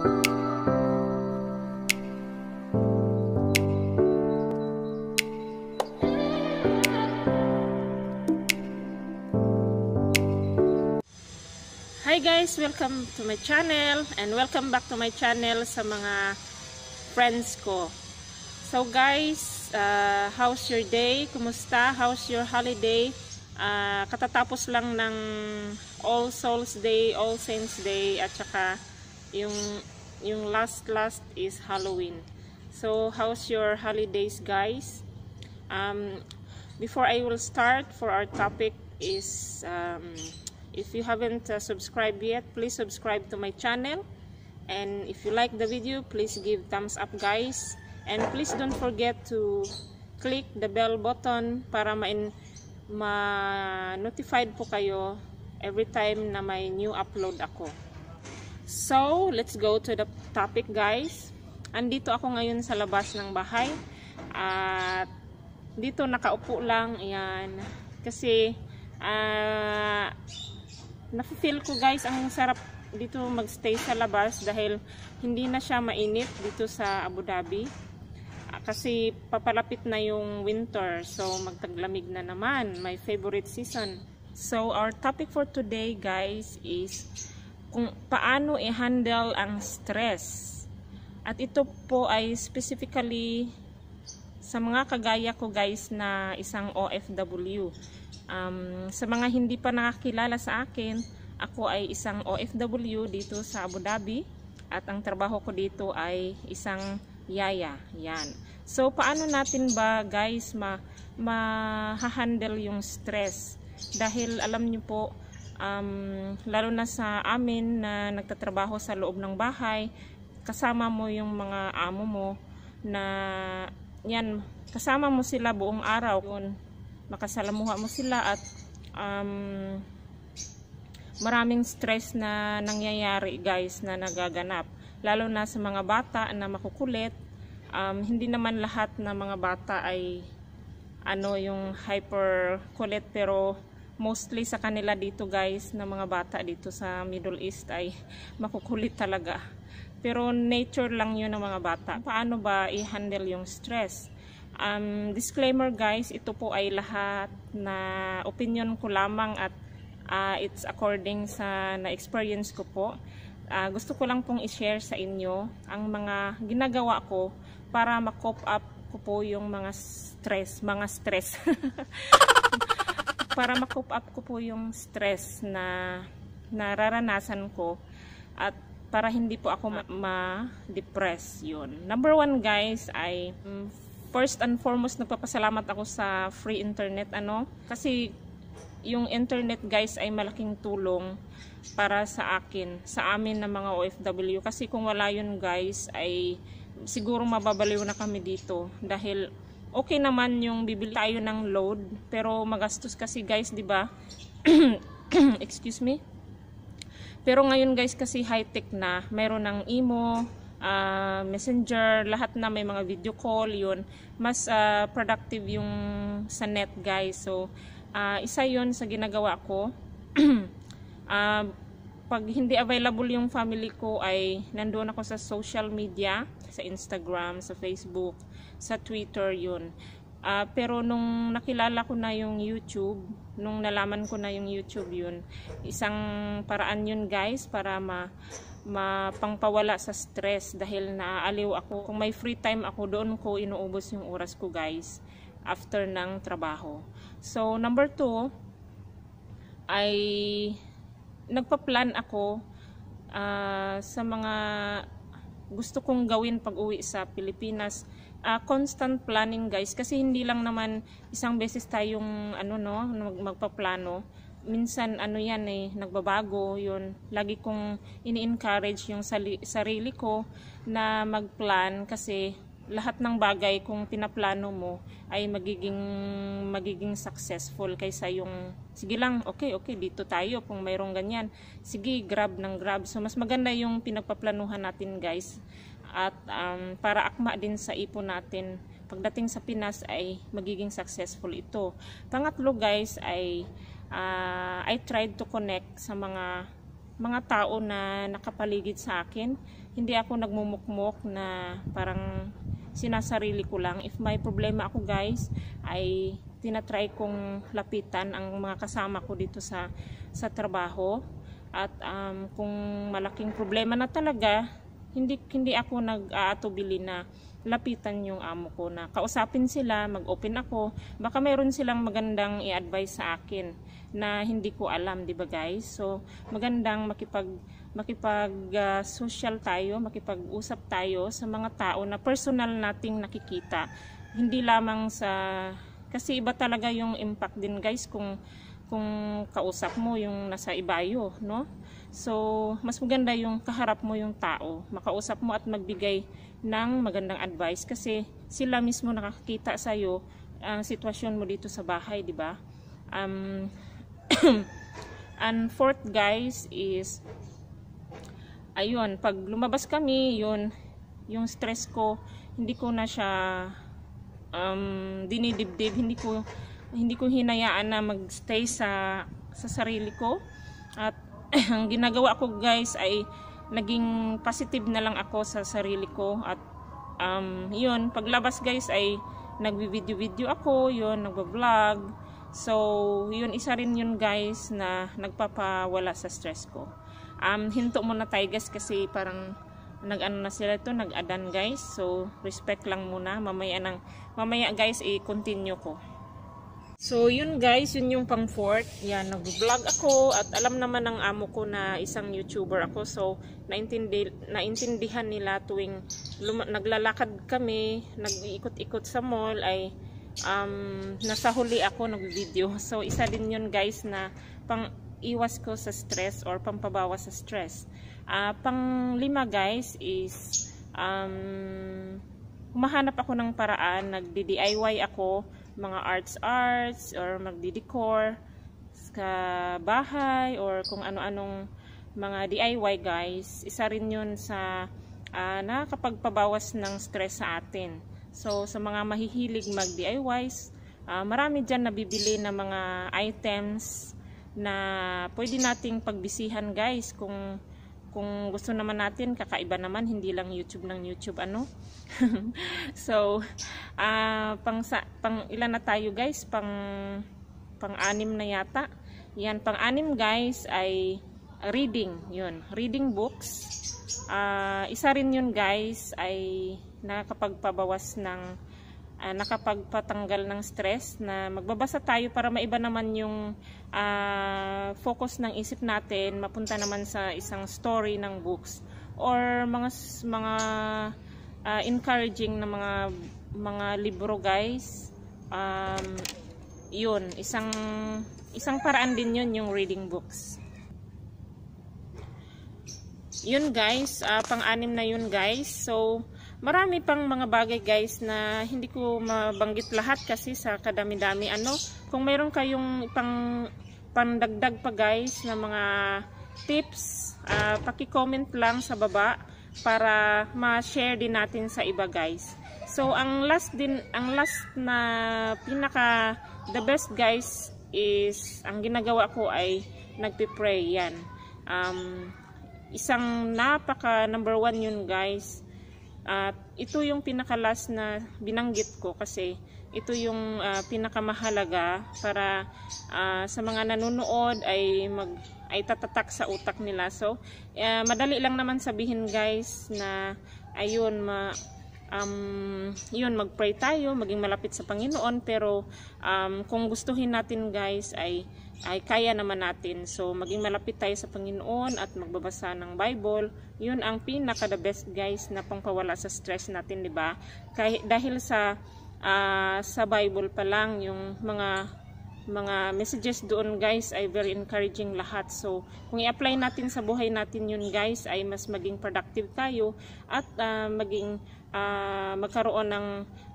Hi guys! Welcome to my channel and welcome back to my channel sa mga friends ko. So guys, uh, how's your day? Kumusta? How's your holiday? Uh, katatapos lang ng All Souls Day, All Saints Day at saka yung, yung last last is Halloween. So how's your holidays guys? Um, before I will start for our topic is um, If you haven't uh, subscribed yet, please subscribe to my channel. And if you like the video, please give thumbs up guys. And please don't forget to click the bell button para ma-notified ma po kayo every time na may new upload ako. So, let's go to the topic guys. Andito ako ngayon sa labas ng bahay. At dito nakaupo lang. Ayan. Kasi, ah... Uh, nafe-feel ko guys ang sarap dito magstay sa labas dahil hindi na siya mainit dito sa Abu Dhabi ah, kasi papalapit na yung winter so magtaglamig na naman my favorite season so our topic for today guys is kung paano i-handle ang stress at ito po ay specifically sa mga kagaya ko guys na isang OFW Um, sa mga hindi pa nakakilala sa akin, ako ay isang OFW dito sa Abu Dhabi at ang trabaho ko dito ay isang yaya. Yan. So, paano natin ba guys ma ma-handle yung stress? Dahil alam niyo po, um, lalo na sa amin na nagtatrabaho sa loob ng bahay, kasama mo yung mga amo mo na yan, kasama mo sila buong araw. Yun, makasalamuha mo sila at um, maraming stress na nangyayari guys na nagaganap lalo na sa mga bata na makukulit um, hindi naman lahat na mga bata ay ano yung hyper kulit pero mostly sa kanila dito guys na mga bata dito sa Middle East ay makukulit talaga pero nature lang yun ng mga bata paano ba i-handle yung stress Um, disclaimer guys, ito po ay lahat na opinion ko lamang at uh, it's according sa na-experience ko po. Uh, gusto ko lang pong i-share sa inyo ang mga ginagawa ko para ma-cope up ko po yung mga stress, mga stress. para ma-cope up ko po yung stress na nararanasan ko at para hindi po ako ma-depress ma yun. Number one guys ay um, first and foremost nagpapasalamat ako sa free internet ano kasi yung internet guys ay malaking tulong para sa akin sa amin na mga OFW kasi kung wala yun guys ay siguro mababaliw na kami dito dahil okay naman yung bibili tayo ng load pero magastos kasi guys di ba excuse me pero ngayon guys kasi high tech na mayroon ng imo uh, messenger, lahat na may mga video call, yun. Mas uh, productive yung sa net guys. So, uh, isa yun sa ginagawa ko. uh, pag hindi available yung family ko ay nandoon ako sa social media, sa Instagram, sa Facebook, sa Twitter yun. Uh, pero nung nakilala ko na yung YouTube, nung nalaman ko na yung YouTube yun, isang paraan yun guys para ma mapangpawala sa stress dahil naaaliw ako. Kung may free time ako, doon ko inuubos yung oras ko guys after ng trabaho. So, number two, ay nagpa-plan ako uh, sa mga gusto kong gawin pag uwi sa Pilipinas. Uh, constant planning guys. Kasi hindi lang naman isang beses tayong ano no magpaplano. Minsan ano yan eh, nagbabago yun. Lagi kong ini-encourage yung sarili ko na magplan kasi lahat ng bagay kung pinaplano mo ay magiging magiging successful kaysa yung sige lang okay okay dito tayo kung mayroong ganyan. Sige grab ng grab. So mas maganda yung pinagpaplanuhan natin guys at um, para akma din sa ipon natin pagdating sa Pinas ay magiging successful ito pangatlo guys ay uh, I tried to connect sa mga mga tao na nakapaligid sa akin. Hindi ako nagmumukmok na parang sinasarili ko lang. If may problema ako guys, ay tinatry kong lapitan ang mga kasama ko dito sa sa trabaho. At um, kung malaking problema na talaga, hindi hindi ako nag-aatubili na lapitan yung amo ko na kausapin sila, mag-open ako. Baka meron silang magandang i-advise sa akin na hindi ko alam, 'di ba guys? So, magandang makipag makipag uh, social tayo, makipag-usap tayo sa mga tao na personal nating nakikita. Hindi lamang sa kasi iba talaga yung impact din guys kung kung kausap mo yung nasa ibayo, no? So, mas maganda yung kaharap mo yung tao, makausap mo at magbigay ng magandang advice kasi sila mismo nakakita sa iyo ang sitwasyon mo dito sa bahay, di ba? Um, and fourth guys is ayun, pag lumabas kami, yun yung stress ko, hindi ko na siya um, dinidibdib, hindi ko hindi ko hinayaan na magstay sa sa sarili ko at ang ginagawa ko guys ay naging positive na lang ako sa sarili ko at um, yun paglabas guys ay nagvi-video video ako yun nagba-vlog so yun isa rin yun guys na nagpapawala sa stress ko. Um, hinto muna tayo guys kasi parang nag-ano na sila ito nag-adan guys. So respect lang muna. Mamaya nang mamaya guys i-continue ko So, yun guys, yun yung pang fourth. Yan, nag-vlog ako at alam naman ng amo ko na isang YouTuber ako. So, naintindi, naintindihan nila tuwing naglalakad kami, nag-iikot-ikot sa mall ay um, nasa huli ako nag-video. So, isa din yun guys na pang iwas ko sa stress or pampabawas sa stress. Uh, pang lima guys is um, humahanap ako ng paraan, nagdi-DIY ako mga arts arts or magdi-decor sa bahay or kung ano-anong mga DIY guys isa rin yun sa uh, nakakapagpabawas ng stress sa atin. So sa mga mahihilig mag DIYs uh, ah, marami dyan nabibili na mga items na pwede nating pagbisihan guys kung kung gusto naman natin kakaiba naman hindi lang YouTube ng YouTube ano? So uh, pang sa, pang ilan na tayo guys? Pang pang anim na yata. Yan pang anim guys ay reading. Yun reading books. Uh, isa rin yun guys ay nakakapagpabawas ng uh, nakapagpatanggal ng stress na magbabasa tayo para maiba naman yung uh, focus ng isip natin mapunta naman sa isang story ng books or mga mga uh, encouraging na mga mga libro guys. Um, yun isang isang paraan din yun yung reading books. Yun guys uh, pang-anim na yun guys. So Marami pang mga bagay guys na hindi ko mabanggit lahat kasi sa kadami-dami ano. Kung mayroon kayong pang pandagdag pa guys na mga tips, uh, paki-comment lang sa baba para ma-share din natin sa iba guys. So ang last din ang last na pinaka the best guys is ang ginagawa ko ay nagpe-pray yan. Um, isang napaka number one yun guys at ito yung pinakalas na binanggit ko kasi ito yung uh, pinakamahalaga para uh, sa mga nanonood ay mag ay tatatak sa utak nila. So, uh, madali lang naman sabihin guys na ayun ma um, yun magpray tayo, maging malapit sa Panginoon pero um, kung gustuhin natin guys ay ay kaya naman natin. So, maging malapit tayo sa Panginoon at magbabasa ng Bible. Yun ang pinaka the best guys na pangpawala sa stress natin, 'di ba? Dahil sa uh, sa Bible pa lang yung mga mga messages doon guys ay very encouraging lahat. So, kung i-apply natin sa buhay natin yun guys ay mas maging productive tayo at uh, maging uh, magkaroon ng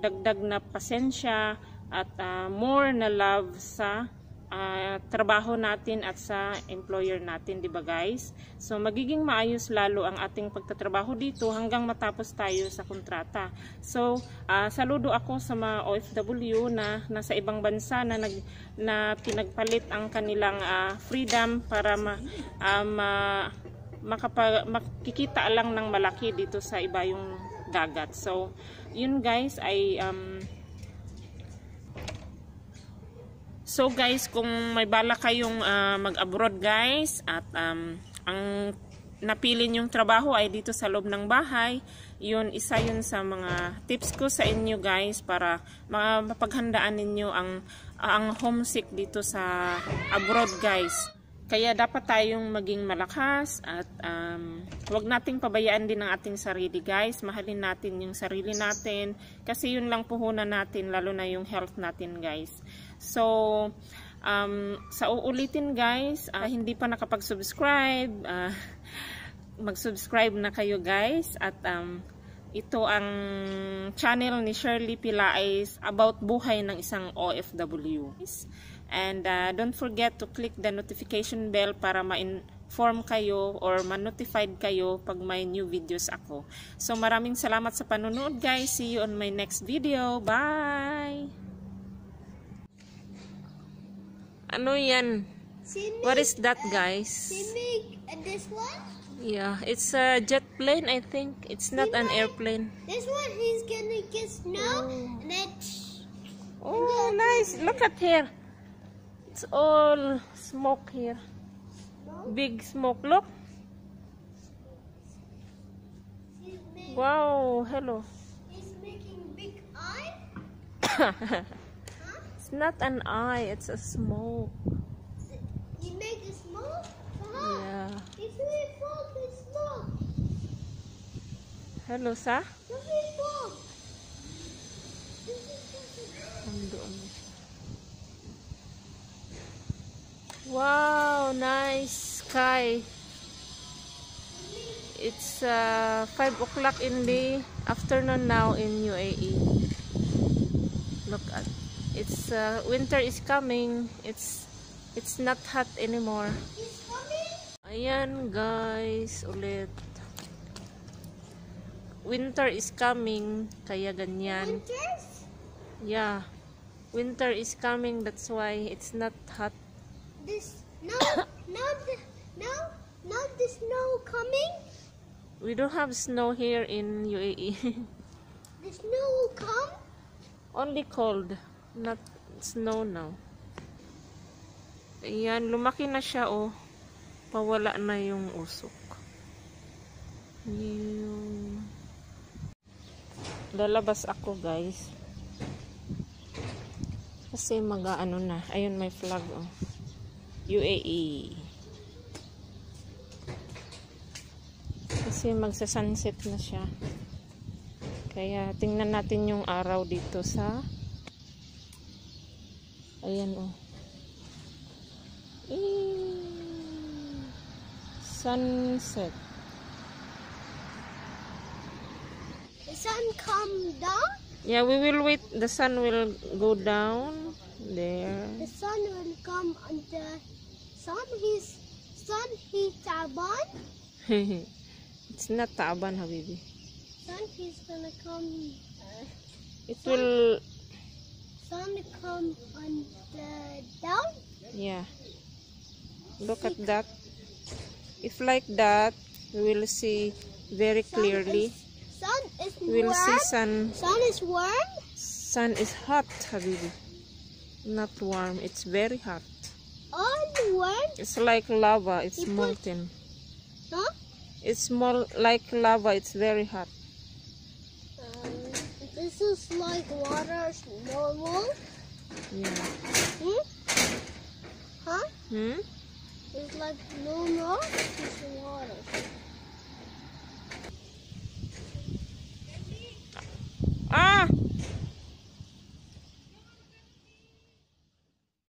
dagdag na pasensya at uh, more na love sa ah, trabaho natin at sa employer natin, 'di ba guys? So magiging maayos lalo ang ating pagtatrabaho dito hanggang matapos tayo sa kontrata. So ah, saludo ako sa mga OFW na nasa ibang bansa na nag na pinagpalit ang kanilang ah, freedom para ma, ah, ma- makapag makikita lang ng malaki dito sa iba yung dagat. So, yun guys ay um, So guys, kung may bala kayong ah, mag-abroad guys at um, ang napili nyong trabaho ay dito sa loob ng bahay, yun isa yun sa mga tips ko sa inyo guys para ma- mapaghandaan ninyo ang ang homesick dito sa abroad guys. Kaya dapat tayong maging malakas at um, huwag nating pabayaan din ang ating sarili guys. Mahalin natin yung sarili natin kasi yun lang puhunan natin lalo na yung health natin guys. So, um, sa uulitin guys, ah, hindi pa nakapag-subscribe, ah, mag-subscribe na kayo guys at um, ito ang channel ni Shirley Pilais about buhay ng isang OFW. And uh, don't forget to click the notification bell para ma-inform kayo or ma-notified kayo pag may new videos ako. So maraming salamat sa panonood guys. See you on my next video. Bye! Ano yan? Simi, What is that guys? Simi, uh, this one? Yeah, it's a jet plane I think. It's not an airplane. This one, he's gonna get snow, and then Oh, nice. Look at here. It's all smoke here. Big smoke. Look. Wow, hello. he's making big eye. It's not an eye, it's a smoke. Make a smoke. Yeah. Really smoke. Hello, sa? Wow, nice sky. It's uh, 5 o'clock in the afternoon now in UAE. Look at it's uh, winter is coming. It's it's not hot anymore. Ayan guys, ulit. Winter is coming, kaya ganyan. Winters. Yeah. Winter is coming, that's why it's not hot. This no, no, the, no, not the snow coming. We don't have snow here in UAE. The snow will come. Only cold, not snow now. Ayan, lumaki na siya oh. Pawala na yung usok. Yung... Lalabas ako guys. Kasi mag-ano na. Ayun may flag oh. UAE. Kasi magsa-sunset na siya. Kaya tingnan natin yung araw dito sa Ayan oh. Eh, sunset. The sun come down. Yeah, we will wait. The sun will go down there. The sun will come on the sun. He's sun. He's taban. It's not Taban, Habibi. Sun. He's gonna come. Uh, It will, sun come on the down. yeah. Look at that. If like that, we will see very Sun clearly. Is, sun is We will warm. see sun. Sun is warm. Sun is hot, Habibi. Not warm. It's very hot one. It's like lava. It's molten. Huh? It's more like lava. It's very hot. Um, this is like water normal. Yeah. Hmm? Huh? Hmm? It's like normal. It's water. Ah!